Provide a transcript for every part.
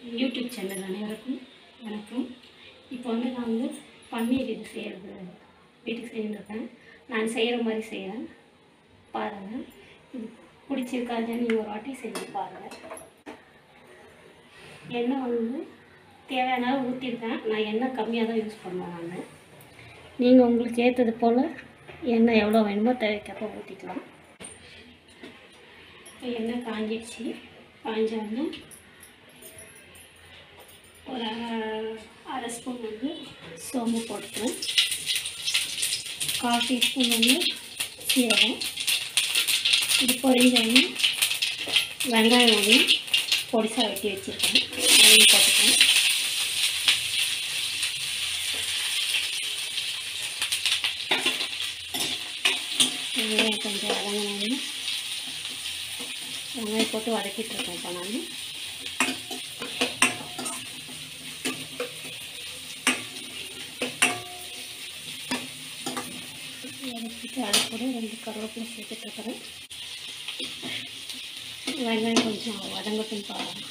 YouTube channel அனைவருக்கும் வணக்கம். இப்போ வந்து நான் வந்து பன்னீர் இது செய்கிறது வீட்டுக்கு செய்யிருக்கேன் நான் செய்கிற மாதிரி செய்கிறேன் பாருங்கள் இது பிடிச்சிருக்காது நீங்கள் ஒரு வாட்டி செஞ்சு பாருங்கள் எண்ணெய் வந்து தேவையான ஊற்றிருக்கேன் நான் எண்ணெய் கம்மியாக தான் யூஸ் பண்ணுவேன் நான். நீங்கள் உங்களுக்கு ஏற்றது போல் எண்ணெய் எவ்வளோ வேணுமோ தேவைக்கப்போ ஊற்றிக்கலாம் இப்போ எண்ணெய் காஞ்சிடுச்சு காஞ்சோடனே ஒரு அரை- ஸ்பூன் வந்து சோம்பு போட்டுக்கிறேன் கால் டீஸ்பூன் வந்து சீரகம். இது பொரிஞ்சோடனே வெங்காயம் வந்து பொடிசாக வெட்டி வச்சுருக்கேன். அதையும் போட்டுக்கிறேன் வெங்காயம் கொஞ்சம் வதங்கினோடனே வெங்காயம் போட்டு வதக்கிட்டு இருக்கேன் இப்போ நான். வதக்கிட்டு அது கூட ரெண்டு கருவேப்பிலை சேர்த்துட்ருக்குறேன் வெங்காயம் கொஞ்சம் வதங்கட்டும் பாருங்க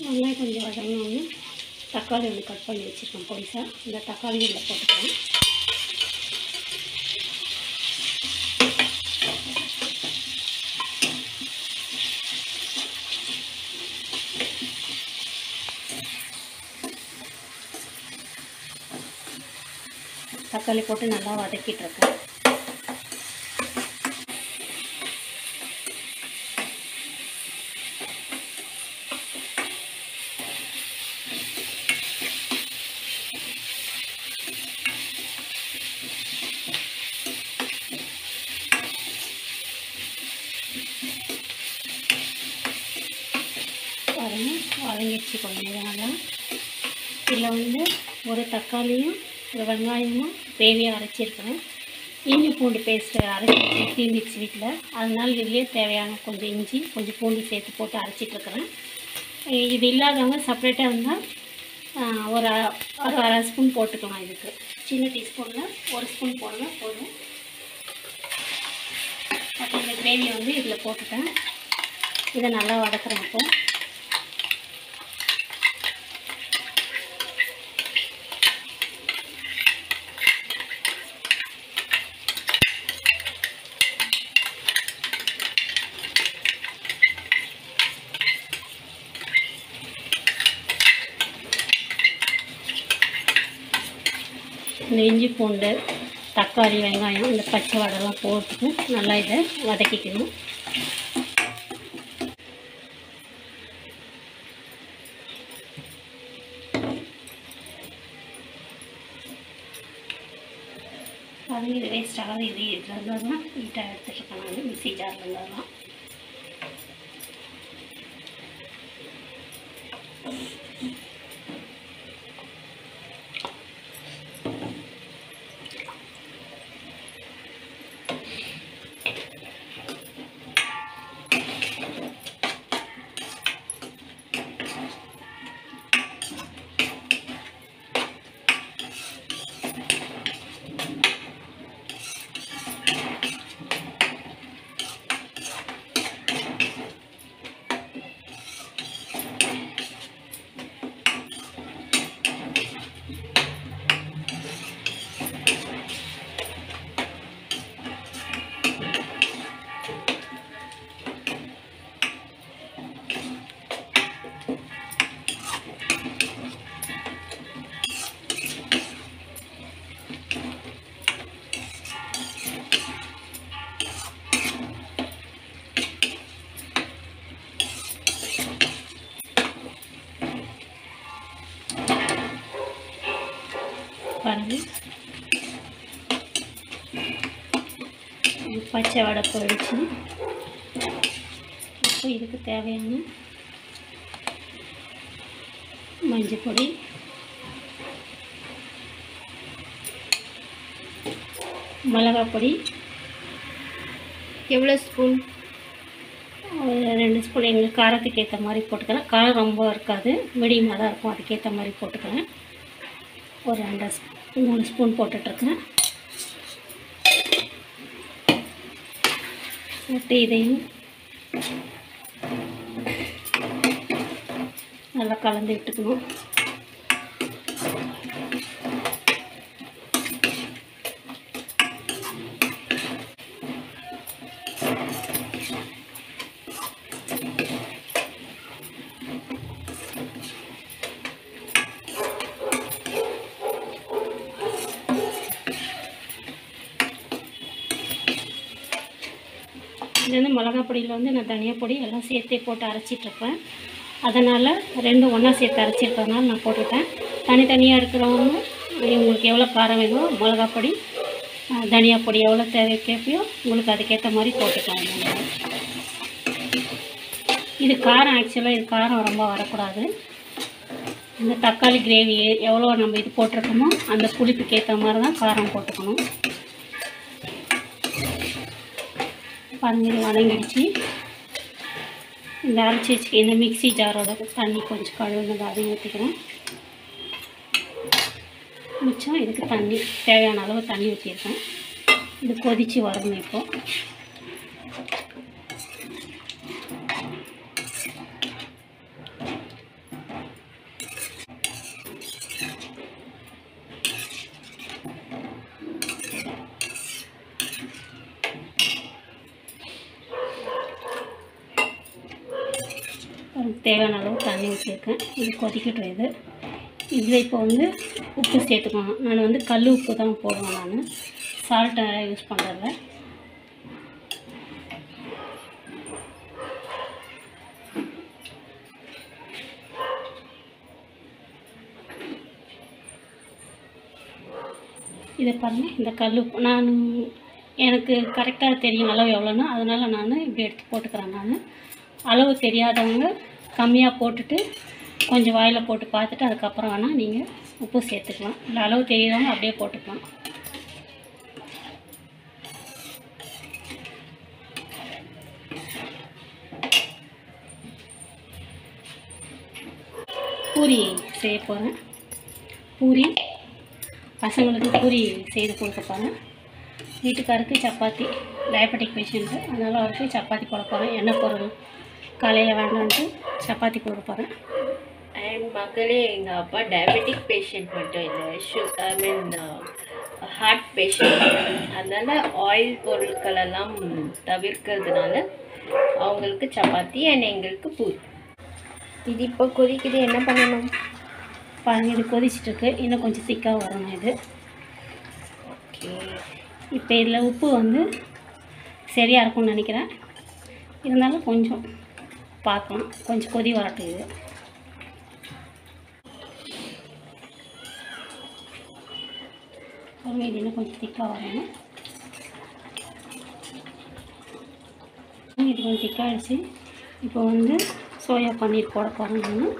வெங்காயம் கொஞ்சம் வதங்கினோடனே தக்காளி ஒன்று கட் பண்ணி வச்சுருக்கேன் பொடிசா. இந்த தக்காளி இதில் போட்டுக்கலாம். தக்காளி போட்டு நல்லா வதக்கிட்டு இருக்கேன் வதங்கிடுச்சு கொஞ்சம் இதனால் இதில் வந்து ஒரு தக்காளியும் ஒரு வெங்காயமும் கிரேவியாக அரைச்சிருக்கிறேன். இஞ்சி பூண்டு பேஸ்ட்டு அரைச்சி தீர்ந்துச்சு வீட்டில். அதனால் இதுலேயே தேவையான கொஞ்சம் இஞ்சி கொஞ்சம் பூண்டு சேர்த்து போட்டு அரைச்சிட்ருக்குறேன். இது இல்லாதவங்க செப்பரேட்டாக இருந்தால் ஒரு ஒரு அரை ஸ்பூன் போட்டுக்கலாம் இதுக்கு. சின்ன டீஸ்பூனில் ஒரு ஸ்பூன் போடுங்க போதும். அப்புறம் இந்த கிரேவியை வந்து இதில் போட்டுட்டேன். இதை நல்லா வதக்குறேன் இப்போ இந்த இஞ்சி பூண்டு தக்காளி வெங்காயம் இந்த பச்சை வடைலாம் போட்டு நல்லா இதை வதக்கிக்கணும். அது இது வேஸ்ட் ஆகாது இது இருந்தால் தான் நீட்டாக எடுத்துகிட்ருக்கேன் நான் மிக்சி ஜாரில் இருந்தாலும். பாருங்க. இது பச்சை வடை போயிடுச்சு இப்போ இதுக்கு தேவையான மஞ்சள் பொடி. மிளகாய் பொடி. எவ்வளோ ஸ்பூன்? ரெண்டு ஸ்பூன். எங்களுக்கு காரத்துக்கு ஏற்ற மாதிரி போட்டுக்கிறேன் காரம் ரொம்ப இருக்காது. மீடியமாக தான் இருக்கும். அதுக்கேற்ற மாதிரி போட்டுக்கிறேன் ஒரு ரெண்டு ஸ்பூன். மூணு ஸ்பூன் போட்டுட்ருக்கேன். போட்டு இதையும் நல்லா கலந்து விட்டுக்கணும். மிளகாப்பொடியில் வந்து நான் தனியா பொடி எல்லாம் சேர்த்தே போட்டு அரைச்சிட்ருப்பேன். அதனால் ரெண்டும் ஒன்றா சேர்த்து அரைச்சிருக்கிறதுனால நான் போட்டுட்டேன். தனித்தனியாக இருக்கிறவங்க உங்களுக்கு எவ்வளோ காரம் வேணுமோ மிளகாப்பொடி தனியாப்பொடி எவ்வளோ தனியா பொடி எவ்வளோ உங்களுக்கு அதுக்கேற்ற மாதிரி போட்டுக்கலாம். இது காரம் ஆக்சுவலாக இது காரம் ரொம்ப வரக்கூடாது. இந்த தக்காளி கிரேவி எவ்வளோ நம்ம இது போட்டிருக்கோமோ அந்த புளிப்புக்கு ஏற்ற மாதிரி தான் காரம் போட்டுக்கணும். பன்னீர் வணங்கிடுச்சு இந்த அரைச்சி வச்சுக்க இந்த மிக்ஸி ஜாரோட தண்ணி கொஞ்சம் கழுவுனது அதையும் ஊற்றிக்கிறேன் மிச்சம் இதுக்கு தண்ணி தேவையான அளவு தண்ணி ஊற்றிருக்கேன் இது கொதித்து வரணும் இப்போது தேவையான அளவு தண்ணி ஊற்றிருக்கேன் இது கொதிக்கட்டும் இது. இதில் இப்போ வந்து உப்பு சேர்த்துக்கணும் நான் வந்து கல் உப்பு தான் போடுவேன் நான். சால்ட்டை யூஸ் பண்ணுறதில்ல இதை பாருங்கள் இந்த கல் உப்பு. நான் எனக்கு கரெக்டாக தெரியும் அளவு எவ்வளோன்னா அதனால் நான் இப்படி எடுத்து போட்டுக்கிறேன் நான். அளவு தெரியாதவங்க கம்மியாக போட்டுட்டு கொஞ்சம் வாயில் போட்டு பார்த்துட்டு அதுக்கப்புறம் வேணால் நீங்கள் உப்பு சேர்த்துக்கலாம். இல்லை அளவு தெரியாதவங்க அப்படியே போட்டுக்கலாம். பூரி செய்ய போகிறேன் பூரி பசங்களுக்கு பூரி செய்து கொடுக்க போகிறேன் வீட்டுக்காருக்கு சப்பாத்தி டயபெட்டிக் பேஷண்ட்டு அதனால் அவருக்கு சப்பாத்தி போட போகிறேன் எண்ணெய் பொருள் காலையில் வேண்டான்ட்டு சப்பாத்தி கொடுக்க போகிறேன் அண்ட் மக்களே எங்கள் அப்பா டயபெட்டிக் பேஷண்ட் மட்டும் இல்லை so I mean heart patient அதனால் ஆயில் பொருட்களெல்லாம் தவிர்க்கிறதுனால அவங்களுக்கு சப்பாத்தி அண்ட் எங்களுக்கு பூரி. இது இப்போ கொதிக்குது என்ன பண்ணணும்? பாருங்கள் இது கொதிச்சிட்ருக்கு இன்னும் கொஞ்சம் திக்காக வரணும் இது. ஓகே இப்போ இதில் உப்பு வந்து சரியாக இருக்கும்னு நினைக்கிறேன். இருந்தாலும் கொஞ்சம். பார்க்கலாம் கொஞ்சம் கொதி வரட்டுது. ஒரு பாருங்க, இன்னும் கொஞ்சம் திக்காக வரணும். இது கொஞ்சம் திக்காகிடுச்சு இப்போ வந்து சோயா பன்னீர் போட போகிறேன்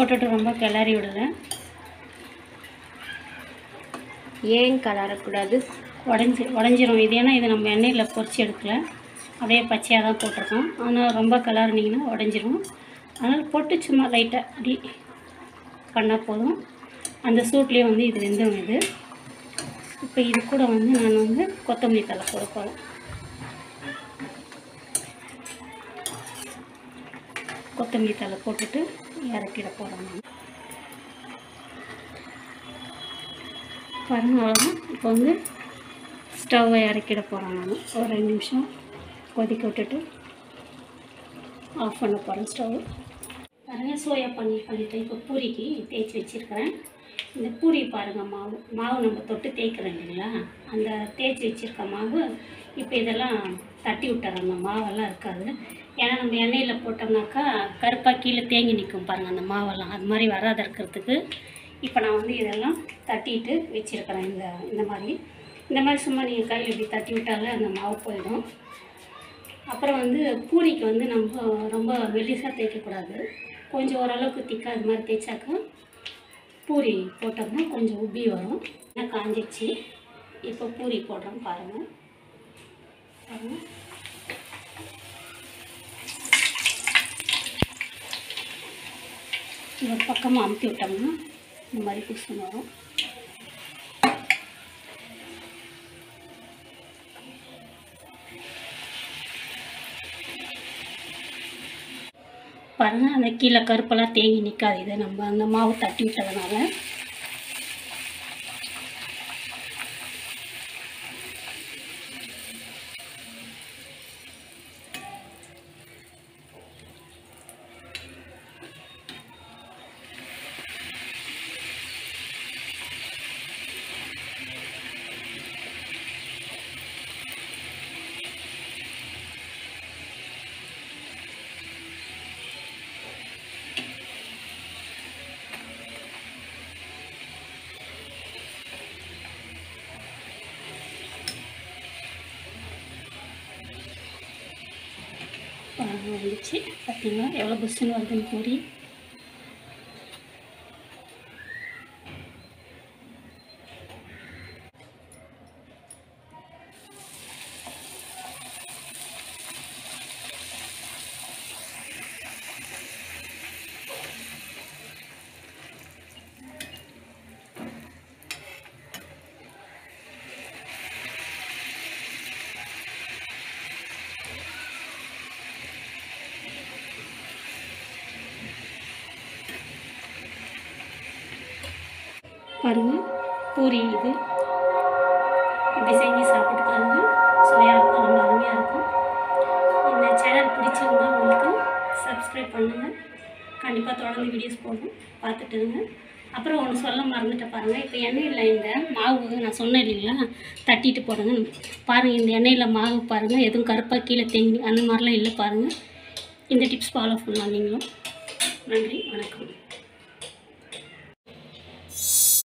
போட்டுட்டு ரொம்ப கிளறி விடுறேன் ஏன் கலரக்கூடாது உடஞ்சி உடஞ்சிரும். இது ஏன்னா இது நம்ம எண்ணெயில் பொரிச்சு எடுக்கல. அப்படியே பச்சையாக தான் போட்டிருக்கோம். ஆனால் ரொம்ப கலர்னிங்கன்னா உடஞ்சிரும். அதனால் போட்டு சும்மா லைட்டாக அப்படி பண்ணால் போதும். அந்த சூட்லேயே வந்து இது வெந்துடும் இது. இப்போ இது கூட வந்து நான் வந்து கொத்தமல்லி தலை போட போகிறேன் கொத்தமல்லி தலை போட்டுட்டு இறக்கிட போகிறோம் நான் இப்போ வந்து ஸ்டவ்வை இறக்கிட போகிறேன் நான் ஒரு ரெண்டு நிமிஷம் கொதிக்க விட்டுட்டு ஆஃப் பண்ண போகிறேன் ஸ்டவ் பாருங்கள் சோயா பன்னீர் பண்ணிட்டு இப்போ பூரிக்கு தேய்ச்சி வச்சுருக்கிறேன். இந்த பூரி பாருங்கள் மாவு. மாவு நம்ம தொட்டு தேய்க்கிறோம் இல்லைங்களா அந்த தேய்ச்சி வச்சுருக்க மாவு இப்போ இதெல்லாம் தட்டி விட்டுறேன் அந்த மாவெல்லாம் இருக்காது. ஏன்னா நம்ம எண்ணெயில் போட்டோம்னாக்கா கருப்பாக கீழே தேங்கி நிற்கும் பாருங்கள் அந்த மாவெல்லாம். அது மாதிரி வராத இருக்கிறதுக்கு இப்போ நான் வந்து இதெல்லாம் தட்டிட்டு வச்சுருக்கிறேன். இந்த இந்த மாதிரி. இந்த மாதிரி சும்மா நீங்கள் கையில் இப்படி தட்டி விட்டாலே அந்த மாவு போயிடும். அப்புறம் வந்து பூரிக்கு வந்து நம்ம ரொம்ப மெல்லிசாக தேய்க்கக்கூடாது. கொஞ்சம் ஓரளவுக்கு திக்காக அது மாதிரி தேய்ச்சாக்கா பூரி போட்டோம்னா கொஞ்சம் உப்பி வரும். ஏன்னா காஞ்சிச்சு இப்போ பூரி போடுறோம் பாருங்கள் ஒரு பக்கமாக அமுத்தி விட்டோம்னா இந்த மாதிரி புஷ்னு வரும். பாருங்கள் அந்த கீழே கருப்பெல்லாம் தேங்கி நிற்காது இது நம்ம அந்த மாவு தட்டி விட்டதுனால வந்துச்சு பார்த்தீங்களா எவ்வளோ புஷ்ஷுன்னு வருதுன்னு கூறி பாருங்கள் பூரி இது இப்படி செஞ்சு சாப்பிட்டு பாருங்கள் சுவையாக இருக்கும் ரொம்ப அருமையாக இருக்கும். இந்த சேனல் பிடிச்சிருந்தா உங்களுக்கு சப்ஸ்கிரைப் பண்ணுங்கள் கண்டிப்பாக தொடர்ந்து வீடியோஸ் போடும் பார்த்துட்டு இருங்க. அப்புறம் ஒன்று சொல்ல மறந்துட்டு பாருங்கள் இப்போ எண்ணெயில் இந்த மாவு நான் சொன்னேன் இல்லைங்களா? தட்டிட்டு போடுங்க. பாருங்கள் இந்த எண்ணெயில் மாவு பாருங்கள் எதுவும் கருப்பாக கீழே தேங்கி அந்த மாதிரிலாம் இல்லை பாருங்கள் இந்த டிப்ஸ் ஃபாலோ பண்ணலாம் நீங்களும். நன்றி வணக்கம்.